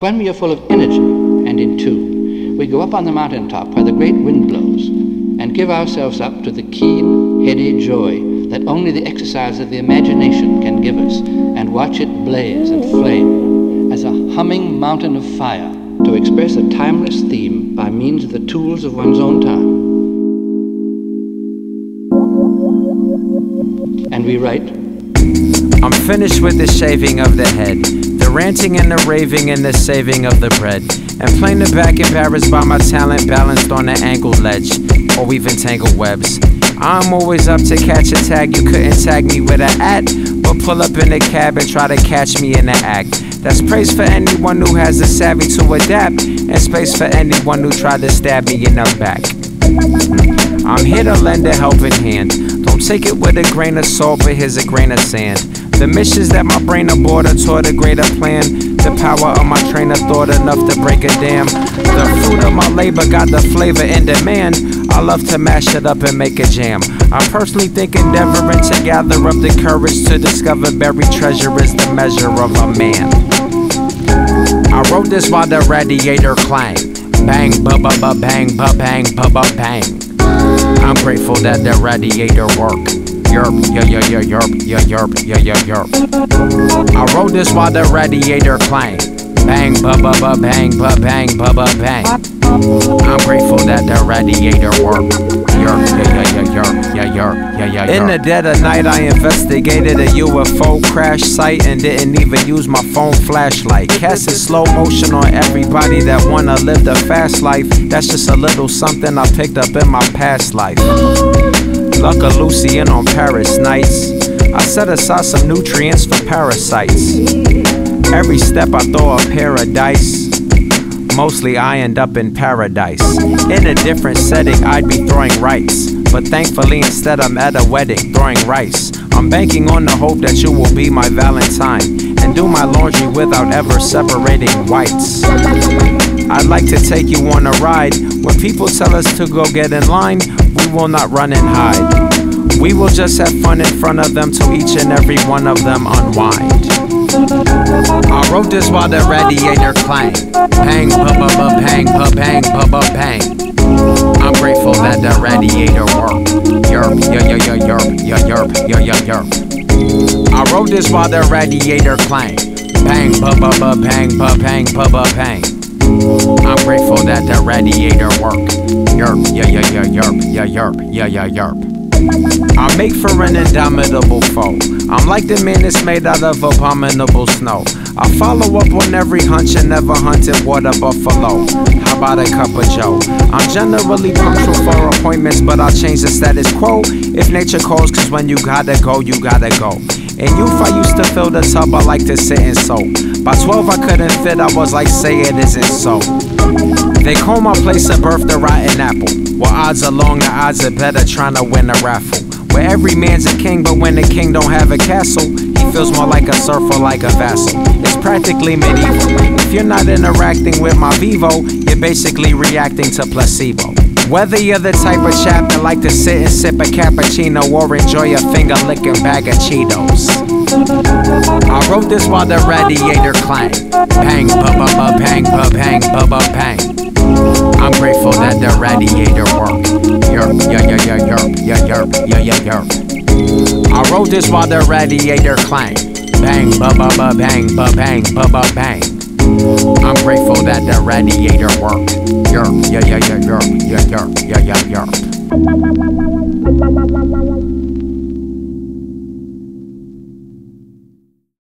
When we are full of energy and in tune, we go up on the mountain top where the great wind blows and give ourselves up to the keen, heady joy that only the exercise of the imagination can give us and watch it blaze and flame as a humming mountain of fire to express a timeless theme by means of the tools of one's own time. And we write, I'm finished with the shaving of the head. The ranting and the raving and the saving of the bread. And playing the back embarrassed by my talent balanced on the angled ledge or even tangled webs. I'm always up to catch a tag, you couldn't tag me with an at, but pull up in a cab and try to catch me in the act. That's praise for anyone who has the savvy to adapt, and space for anyone who tried to stab me in the back. I'm here to lend a helping hand. Don't take it with a grain of salt, but here's a grain of sand. The missions that my brain aborted toward a greater plan. The power of my train of thought enough to break a dam. The fruit of my labor got the flavor and demand. I love to mash it up and make a jam. I personally think endeavoring to gather up the courage to discover buried treasure is the measure of a man. I wrote this while the radiator clanged. Bang, ba ba ba bang, ba bang, ba ba bang. I'm grateful that the radiator worked yerp, yeah, yeah, yeah, yerp, yeah, yerp, yeah, yeah, yerp. I wrote this while the radiator clanged. Bang, ba ba ba bang, ba bang, ba ba bang. I'm grateful that the radiator worked. Yerp, yeah, yeah, yeah, yerp, yeah, yerp, yeah, yeah, yerp. In the dead of night, I investigated a UFO crash site and didn't even use my phone flashlight. Casting slow motion on everybody that wanna live the fast life. That's just a little something I picked up in my past life. Luck a Lucian on Paris nights. I set aside some nutrients for parasites. Every step I throw a paradise. Mostly I end up in paradise. In a different setting, I'd be throwing rice. But thankfully, instead, I'm at a wedding throwing rice. I'm banking on the hope that you will be my Valentine and do my laundry without ever separating whites. I'd like to take you on a ride. When people tell us to go get in line, we will not run and hide. We will just have fun in front of them till each and every one of them unwind. I wrote this while the radiator clanged. Bang, ba ba ba, bang, ba bang, ba ba bang. I'm grateful that the radiator worked. Yerp, yeah, yeah, yeah, yerp, yeah, yerp, yeah, yeah, yerp. I wrote this while the radiator clanged. Bang, ba ba ba, bang, ba bang, ba ba bang. I'm grateful that the radiator worked. Yerp, yeah, yeah, yeah, yerp, yeah, yerp, yeah, yeah, yerp. I make for an indomitable foe. I'm like the man that's made out of abominable snow. I follow up on every hunch and never hunted water buffalo. How about a cup of joe? I'm generally punctual for appointments, but I'll change the status quo if nature calls, cause when you gotta go, you gotta go. In youth, I used to fill the tub, I like to sit and soak. By 12, I couldn't fit, I was like, say it isn't so. They call my place a birth the rotten apple. Well, odds are long, the odds are better trying to win a raffle. Where every man's a king, but when the king don't have a castle, he feels more like a serf or like a vassal. It's practically medieval. If you're not interacting with my Vivo, you're basically reacting to placebo. Whether you're the type of chap that like to sit and sip a cappuccino or enjoy a finger licking bag of Cheetos. I wrote this while the radiator clanged. Bang, ba ba ba, bang, ba bang, ba ba bang. I'm grateful that the radiator worked. Yerp, yerp, yeah, yerp, yeah, yeah, yerp. I wrote this while the radiator clanged. Bang, ba ba ba, bang, ba bang, ba ba bang. I'm grateful that the radiator worked. Yerp, yeah, yerp, yeah, yerp, yeah, yeah, yerp.